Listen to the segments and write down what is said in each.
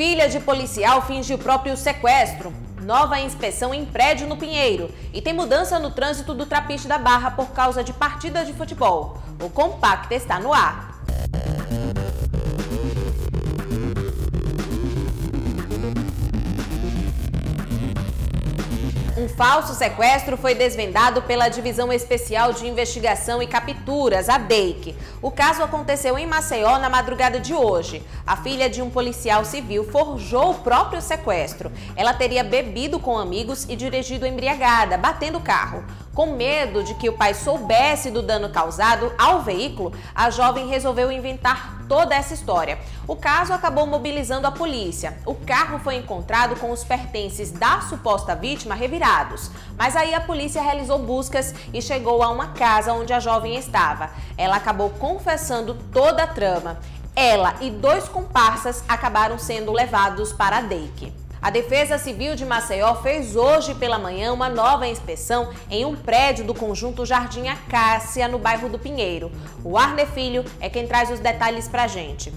Filha de policial finge o próprio sequestro. Nova inspeção em prédio no Pinheiro. E tem mudança no trânsito do Trapiche da Barra por causa de partida de futebol. O Compacta está no ar. Um falso sequestro foi desvendado pela Divisão Especial de Investigação e Capturas, a DEIC. O caso aconteceu em Maceió na madrugada de hoje. A filha de um policial civil forjou o próprio sequestro. Ela teria bebido com amigos e dirigido embriagada, batendo o carro. Com medo de que o pai soubesse do dano causado ao veículo, a jovem resolveu inventar toda essa história. O caso acabou mobilizando a polícia. O carro foi encontrado com os pertences da suposta vítima revirados. Mas aí a polícia realizou buscas e chegou a uma casa onde a jovem estava. Ela acabou confessando toda a trama. Ela e dois comparsas acabaram sendo levados para a DEIC. A Defesa Civil de Maceió fez hoje pela manhã uma nova inspeção em um prédio do conjunto Jardim Acácia, no bairro do Pinheiro. O Arne Filho é quem traz os detalhes para a gente.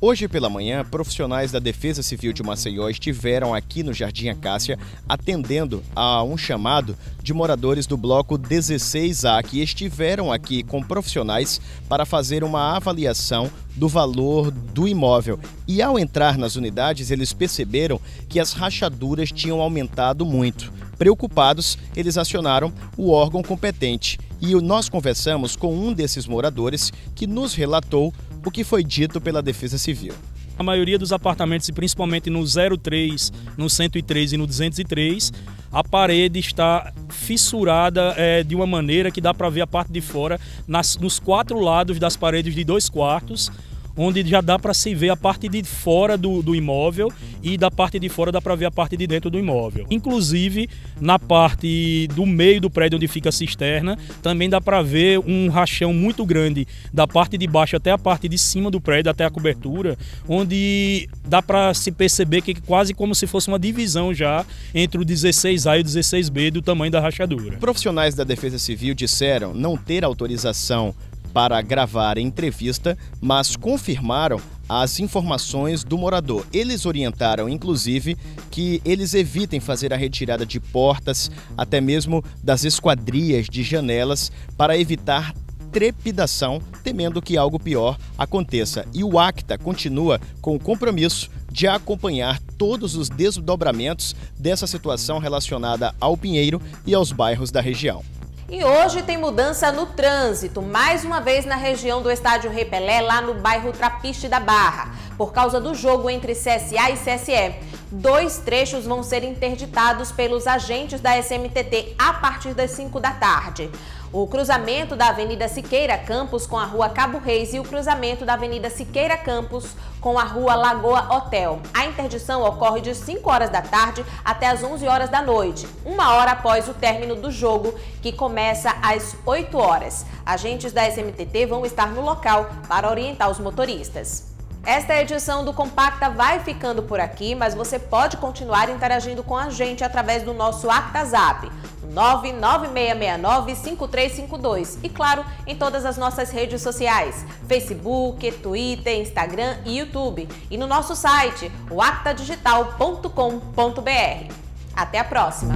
Hoje pela manhã, profissionais da Defesa Civil de Maceió estiveram aqui no Jardim Acácia atendendo a um chamado de moradores do bloco 16A que estiveram aqui com profissionais para fazer uma avaliação do valor do imóvel. E ao entrar nas unidades, eles perceberam que as rachaduras tinham aumentado muito. Preocupados, eles acionaram o órgão competente e nós conversamos com um desses moradores que nos relatou o que foi dito pela Defesa Civil. A maioria dos apartamentos, principalmente no 03, no 103 e no 203, a parede está fissurada é, de uma maneira que dá para ver a parte de fora nas, nos quatro lados das paredes de dois quartos onde já dá para se ver a parte de fora do, do imóvel e da parte de fora dá para ver a parte de dentro do imóvel. Inclusive, na parte do meio do prédio onde fica a cisterna, também dá para ver um rachão muito grande da parte de baixo até a parte de cima do prédio, até a cobertura, onde dá para se perceber que é quase como se fosse uma divisão já entre o 16A e o 16B do tamanho da rachadura. Profissionais da Defesa Civil disseram não ter autorização para gravar a entrevista, mas confirmaram as informações do morador. Eles orientaram, inclusive, que eles evitem fazer a retirada de portas, até mesmo das esquadrias de janelas, para evitar trepidação, temendo que algo pior aconteça. E o ACTA continua com o compromisso de acompanhar todos os desdobramentos dessa situação relacionada ao Pinheiro e aos bairros da região. E hoje tem mudança no trânsito, mais uma vez na região do Estádio Repelé, lá no bairro Trapiche da Barra, por causa do jogo entre CSA e CSE. Dois trechos vão ser interditados pelos agentes da SMTT a partir das 5 da tarde o cruzamento da Avenida Siqueira Campos com a Rua Cabo Reis e o cruzamento da Avenida Siqueira Campos com a Rua Lagoa Hotel. A interdição ocorre de 5 horas da tarde até as 11 horas da noite, uma hora após o término do jogo, que começa às 8 horas. Agentes da SMTT vão estar no local para orientar os motoristas. Esta edição do Compacta vai ficando por aqui, mas você pode continuar interagindo com a gente através do nosso ActaZap 996695352 e claro, em todas as nossas redes sociais, Facebook, Twitter, Instagram e YouTube e no nosso site, o actadigital.com.br. Até a próxima!